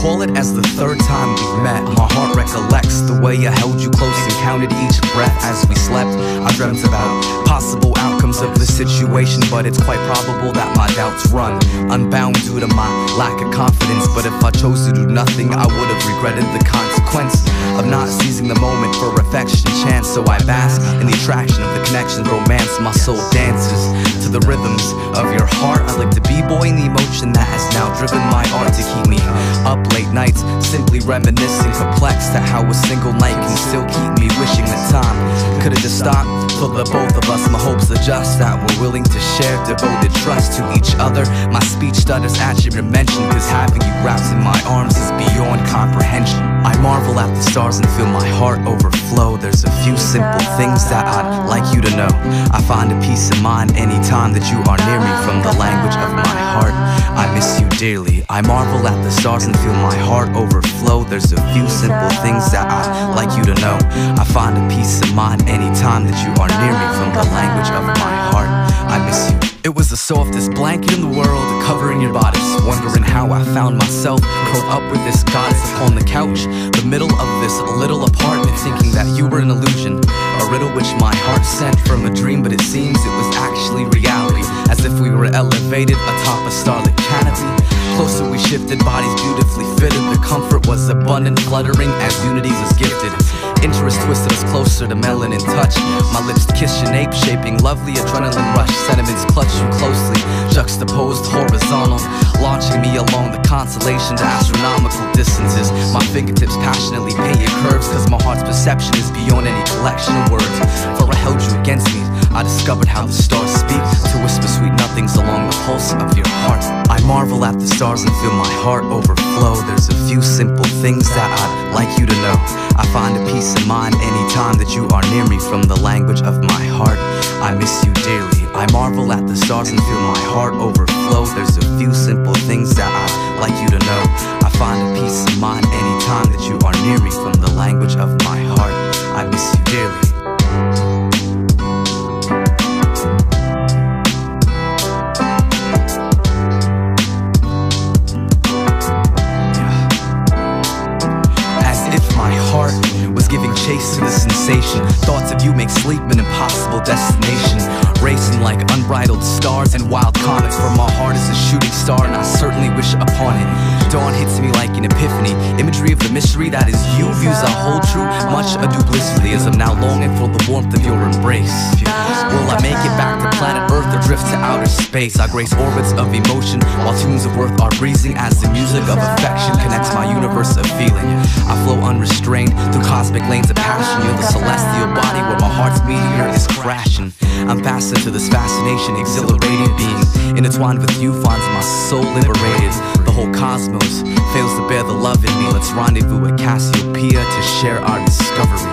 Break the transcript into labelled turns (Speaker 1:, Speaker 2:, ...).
Speaker 1: recall it as the third time we met. My heart recollects the way I held you close and counted each breath as we slept. I dreamt about possible outcomes situation, but it's quite probable that my doubts run unbound due to my lack of confidence. But if I chose to do nothing, I would have regretted the consequence of not seizing the moment for affection chance. So I bask in the attraction of the connection, romance. My soul dances to the rhythms of your heart. I like to be boy in the emotion that has now driven my art to keep me up late nights, simply reminiscing, perplexed at how a single night can still keep me wishing that time could have just stopped for the both of us. My hopes adjust that we're willing to share devoted trust to each other. My speech stutters at your mention, cause having you wrapped in my arms is beyond comprehension. I marvel at the stars and feel my heart overflow. There's a few simple things that I'd like you to know. I find a peace of mind anytime that you are near me from the language of my heart. I miss you dearly. I marvel at the stars and feel my heart overflow. There's a few simple things that I'd like you to know. I find a peace of mind anytime that you are near me from the language of my heart. I miss you. It was the softest blanket in the world, covering your bodice. Wondering how I found myself curled up with this goddess upon the couch, the middle of this little apartment, thinking that you were an illusion, a riddle which my heart sent from a dream, but it seems it was actually reality, as if we were elevated atop a starlit canopy. Closer we shifted, bodies beautifully fitted. The comfort was abundant, fluttering as unity was gifted. Interest twisted us closer to melanin touch. My lips kiss your nape, shaping lovely adrenaline rush. Sentiments clutch you closely, juxtaposed horizontal, launching me along the constellation to astronomical distances. My fingertips passionately paint your curves, cause my heart's perception is beyond any collection of words. For I held you against me, I discovered how the stars speak to whisper sweet nothings along the pulse of your heart. I marvel at the stars and feel my heart overflow. There's a few simple things that I'd like you to know. I find a peace of mind anytime that you are near me from the language of my heart. I miss you dearly. I marvel at the stars and feel my heart overflow. There's a few simple things that I'd like you to know. I find a peace of mind my heart was giving chase to the sensation. Thoughts of you make sleep an impossible destination. Racing like unbridled stars and wild comets. For my heart is a shooting star, and I certainly wish upon it. Dawn hits me like an epiphany. Imagery of the mystery that is you views I hold true. Much ado blissfully as I'm now longing for the warmth of your embrace. Will I make it back to planet Earth or drift to outer space? I grace orbits of emotion while tunes of worth are breezing as the music of affection connects my universe of feeling. I flow cosmic lanes of passion. You're the celestial body where my heart's meteor is crashing. I'm fastened to this fascination, exhilarating being. Intertwined with you finds my soul liberated. The whole cosmos fails to bear the love in me. Let's rendezvous at Cassiopeia to share our discoveries.